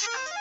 Ha ha ha!